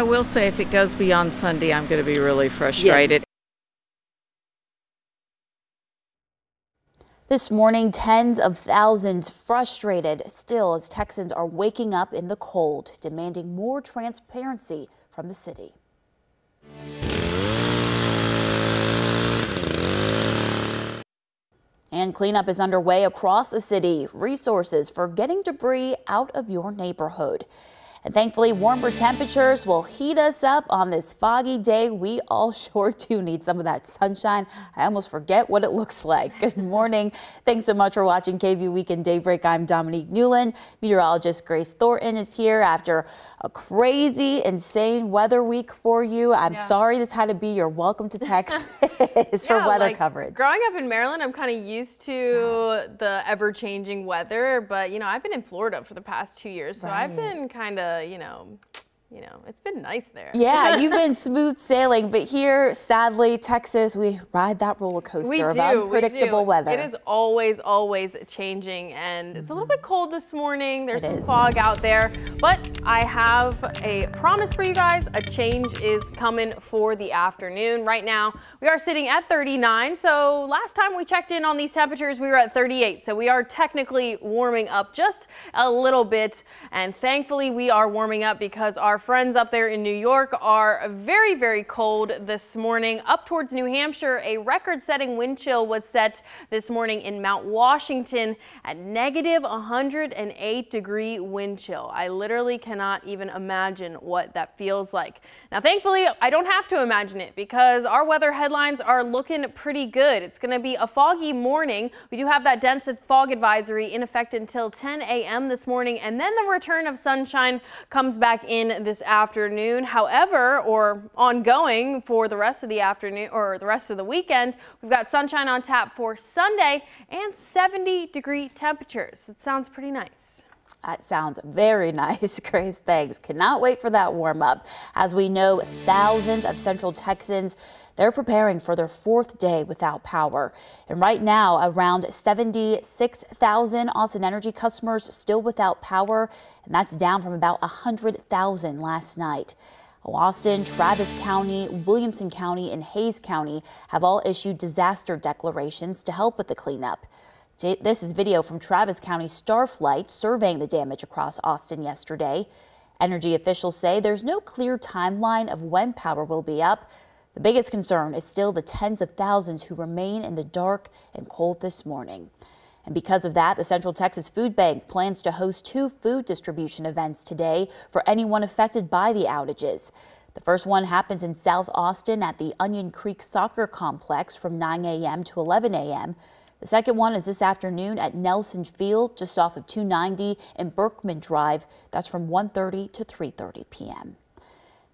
I will say if it goes beyond Sunday, I'm going to be really frustrated. This morning, tens of thousands frustrated still as Texans are waking up in the cold, demanding more transparency from the city. And cleanup is underway across the city. Resources for getting debris out of your neighborhood. And thankfully, warmer temperatures will heat us up on this foggy day. We all sure do need some of that sunshine. I almost forget what it looks like. Good morning. Thanks so much for watching KVUE Weekend Daybreak. I'm Dominique Newland. Meteorologist Grace Thornton is here after a crazy, insane weather week for you. I'm yeah. sorry this had to be your welcome to Texas for yeah, weather like, coverage. Growing up in Maryland, I'm kind of used to the ever-changing weather, but you know, I've been in Florida for the past two years, so right. I've been kind of you know, you know, it's been nice there. Yeah, you've been smooth sailing, but here, sadly, Texas, we ride that roller coaster we of do, unpredictable weather. It is always, always changing, and it's a little bit cold this morning. There's it some is. fog out there, but I have a promise for you guys. A change is coming for the afternoon. Right now, we are sitting at 39, so last time we checked in on these temperatures, we were at 38, so we are technically warming up just a little bit, and thankfully, we are warming up because our friends up there in New York are very, very cold this morning. Up towards New Hampshire, a record-setting wind chill was set this morning in Mount Washington at negative 108 degree wind chill. I literally cannot even imagine what that feels like. Now, thankfully, I don't have to imagine it because our weather headlines are looking pretty good. It's going to be a foggy morning. We do have that dense fog advisory in effect until 10 a.m. this morning, and then the return of sunshine comes back in this afternoon. However, or ongoing for the rest of the afternoon or the rest of the weekend, we've got sunshine on tap for Sunday and 70 degree temperatures. It sounds pretty nice. That sounds very nice, Grace. Thanks. Cannot wait for that warm up. As we know, thousands of Central Texans, they're preparing for their fourth day without power. And right now, around 76,000 Austin Energy customers still without power, and that's down from about 100,000 last night. Austin, Travis County, Williamson County, and Hays County have all issued disaster declarations to help with the cleanup. This is video from Travis County Starflight surveying the damage across Austin yesterday. Energy officials say there's no clear timeline of when power will be up. The biggest concern is still the tens of thousands who remain in the dark and cold this morning. And because of that, the Central Texas Food Bank plans to host two food distribution events today for anyone affected by the outages. The first one happens in South Austin at the Onion Creek Soccer Complex from 9 a.m. to 11 a.m. The second one is this afternoon at Nelson Field, just off of 290 and Berkman Drive. That's from 1.30 to 3.30 p.m.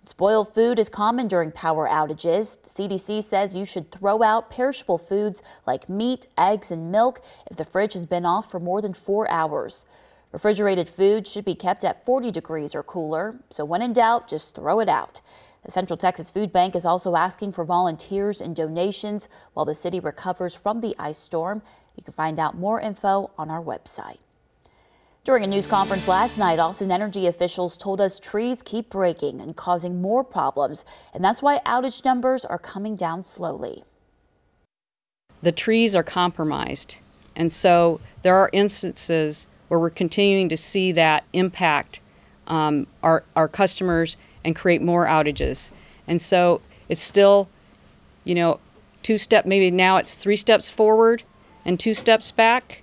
Spoiled food is common during power outages. The CDC says you should throw out perishable foods like meat, eggs, and milk if the fridge has been off for more than four hours. Refrigerated food should be kept at 40 degrees or cooler, so when in doubt, just throw it out. The Central Texas Food Bank is also asking for volunteers and donations while the city recovers from the ice storm. You can find out more info on our website. During a news conference last night, Austin Energy officials told us trees keep breaking and causing more problems, and that's why outage numbers are coming down slowly. The trees are compromised, and so there are instances where we're continuing to see that impact um, our, our customers and create more outages. And so it's still, you know, two step, maybe now it's three steps forward and two steps back.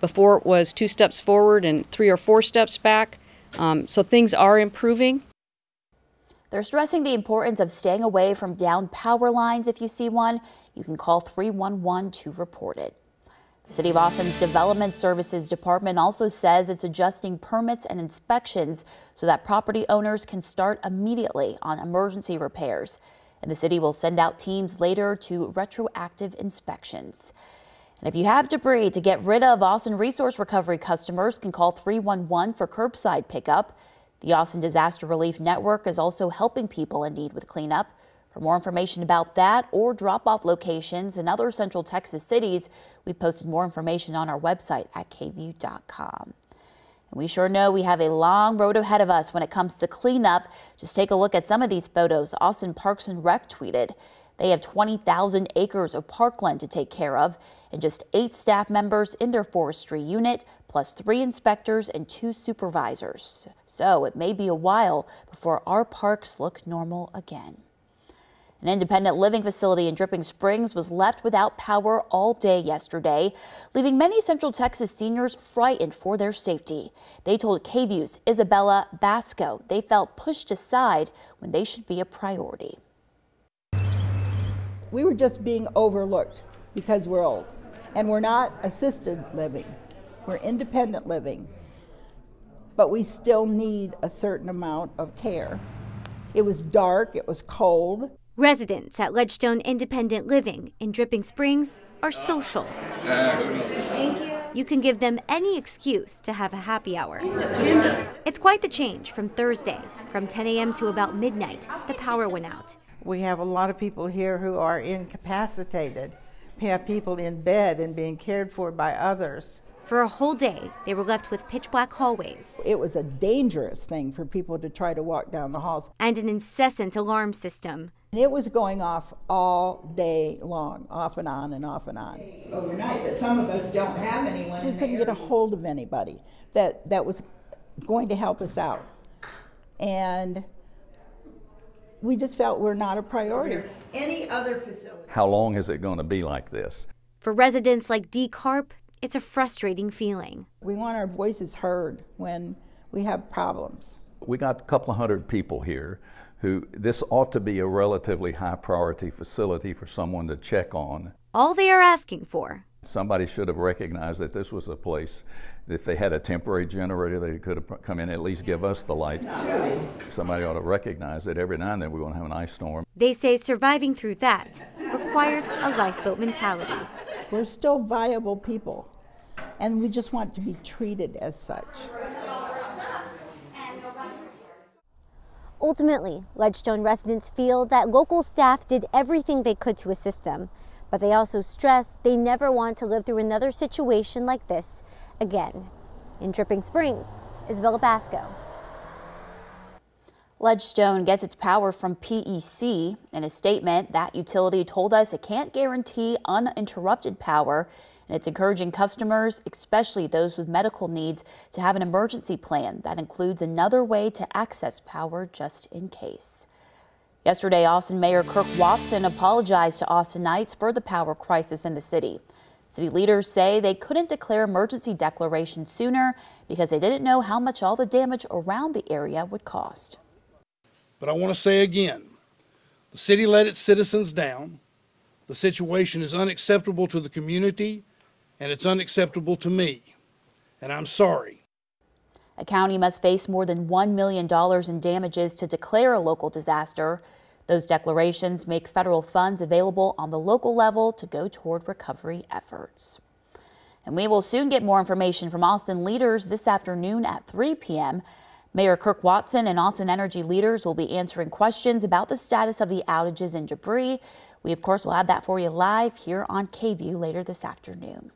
Before it was two steps forward and three or four steps back. Um, so things are improving. They're stressing the importance of staying away from down power lines. If you see one, you can call 311 to report it. The City of Austin's Development Services Department also says it's adjusting permits and inspections so that property owners can start immediately on emergency repairs. And the city will send out teams later to retroactive inspections. And if you have debris to get rid of, Austin Resource Recovery customers can call 311 for curbside pickup. The Austin Disaster Relief Network is also helping people in need with cleanup. For more information about that or drop off locations in other central Texas cities, we've posted more information on our website at kvue.com. And we sure know we have a long road ahead of us when it comes to cleanup. Just take a look at some of these photos Austin Parks and Rec tweeted. They have 20,000 acres of parkland to take care of and just eight staff members in their forestry unit, plus three inspectors and two supervisors. So it may be a while before our parks look normal again. An independent living facility in Dripping Springs was left without power all day yesterday, leaving many Central Texas seniors frightened for their safety. They told KVUE's Isabella Basco they felt pushed aside when they should be a priority. We were just being overlooked because we're old. And we're not assisted living, we're independent living. But we still need a certain amount of care. It was dark, it was cold. Residents at Ledgestone Independent Living in Dripping Springs are social. Thank you. You can give them any excuse to have a happy hour. It's quite the change from Thursday. From 10 a.m. to about midnight, the power went out. We have a lot of people here who are incapacitated. We have people in bed and being cared for by others. For a whole day, they were left with pitch black hallways. It was a dangerous thing for people to try to walk down the halls. And an incessant alarm system. It was going off all day long, off and on and off and on. Overnight, but some of us don't have anyone. We couldn't get a hold of anybody that, that was going to help us out. And we just felt we're not a priority. Any other facility. How long is it going to be like this? For residents like Dee Carp, it's a frustrating feeling. We want our voices heard when we have problems. We got a couple of hundred people here who this ought to be a relatively high priority facility for someone to check on. All they are asking for Somebody should have recognized that this was a place, if they had a temporary generator, they could have come in and at least give us the light. Somebody ought to recognize that every now and then we're going to have an ice storm. They say surviving through that required a lifeboat mentality. We're still viable people, and we just want to be treated as such. Ultimately, Ledgestone residents feel that local staff did everything they could to assist them. But they also stress they never want to live through another situation like this again. In Dripping Springs, Isabella Basco. Ledgestone gets its power from PEC. In a statement, that utility told us it can't guarantee uninterrupted power, and it's encouraging customers, especially those with medical needs, to have an emergency plan that includes another way to access power just in case. Yesterday, Austin Mayor Kirk Watson apologized to Austinites for the power crisis in the city. City leaders say they couldn't declare emergency declaration sooner because they didn't know how much all the damage around the area would cost. But I want to say again, the city let its citizens down. The situation is unacceptable to the community and it's unacceptable to me. And I'm sorry. A county must face more than $1 million in damages to declare a local disaster. Those declarations make federal funds available on the local level to go toward recovery efforts. And we will soon get more information from Austin leaders this afternoon at 3 p.m. Mayor Kirk Watson and Austin Energy leaders will be answering questions about the status of the outages and debris. We, of course, will have that for you live here on KVUE later this afternoon.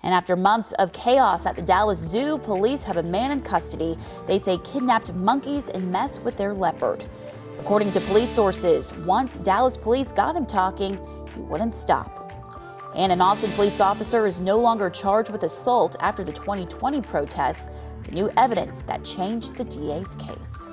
And after months of chaos at the Dallas Zoo, police have a man in custody. They say kidnapped monkeys and messed with their leopard. According to police sources, once Dallas police got him talking, he wouldn't stop. And an Austin police officer is no longer charged with assault after the 2020 protests, new evidence that changed the DA's case.